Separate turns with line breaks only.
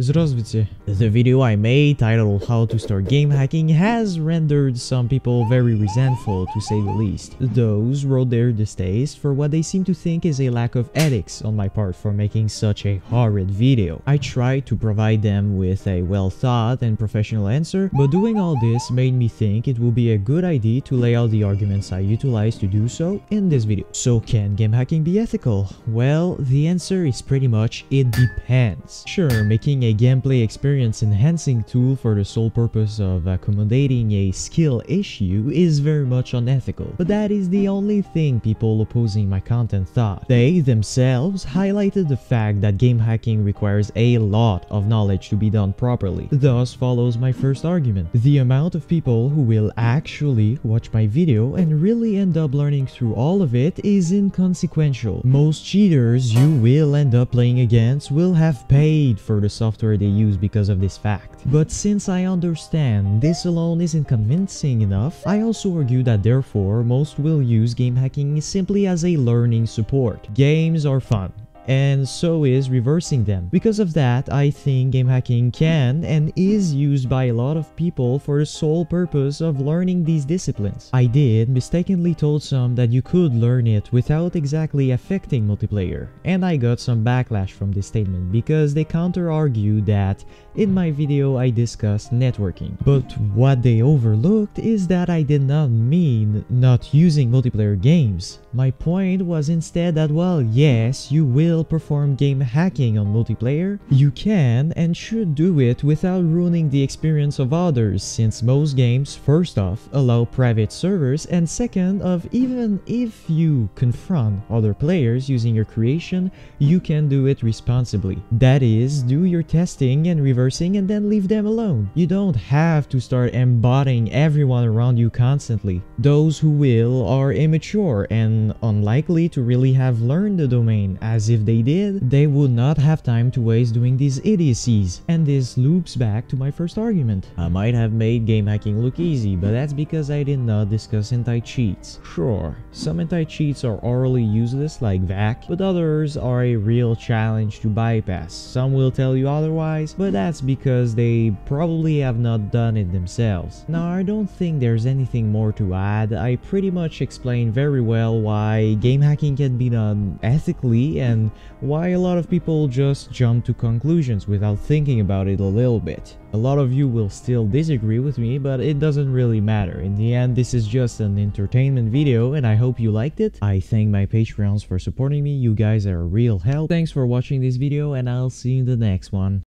Здравствуйте. The video I made titled How to Start Game Hacking has rendered some people very resentful to say the least. Those wrote their distaste for what they seem to think is a lack of ethics on my part for making such a horrid video. I tried to provide them with a well thought and professional answer, but doing all this made me think it would be a good idea to lay out the arguments I utilized to do so in this video. So can game hacking be ethical? Well, the answer is pretty much it depends. Sure, making a gameplay experience enhancing tool for the sole purpose of accommodating a skill issue is very much unethical, but that is the only thing people opposing my content thought. They themselves highlighted the fact that game hacking requires a lot of knowledge to be done properly. Thus follows my first argument. The amount of people who will actually watch my video and really end up learning through all of it is inconsequential. Most cheaters you will end up playing against will have paid for the software software they use because of this fact. But since I understand this alone isn't convincing enough, I also argue that therefore most will use game hacking simply as a learning support. Games are fun and so is reversing them. Because of that, I think game hacking can and is used by a lot of people for the sole purpose of learning these disciplines. I did mistakenly told some that you could learn it without exactly affecting multiplayer, and I got some backlash from this statement because they counter-argued that in my video I discussed networking. But what they overlooked is that I did not mean not using multiplayer games. My point was instead that well yes, you will still perform game hacking on multiplayer, you can and should do it without ruining the experience of others since most games first off allow private servers and second of even if you confront other players using your creation, you can do it responsibly. That is, do your testing and reversing and then leave them alone. You don't have to start embodying everyone around you constantly. Those who will are immature and unlikely to really have learned the domain as if they did, they would not have time to waste doing these idiocies. And this loops back to my first argument. I might have made game hacking look easy, but that's because I did not discuss anti-cheats. Sure, some anti-cheats are orally useless like VAC, but others are a real challenge to bypass. Some will tell you otherwise, but that's because they probably have not done it themselves. Now I don't think there's anything more to add, I pretty much explained very well why game hacking can be done ethically and why a lot of people just jump to conclusions without thinking about it a little bit. A lot of you will still disagree with me, but it doesn't really matter. In the end, this is just an entertainment video and I hope you liked it. I thank my Patreons for supporting me, you guys are a real help. Thanks for watching this video and I'll see you in the next one.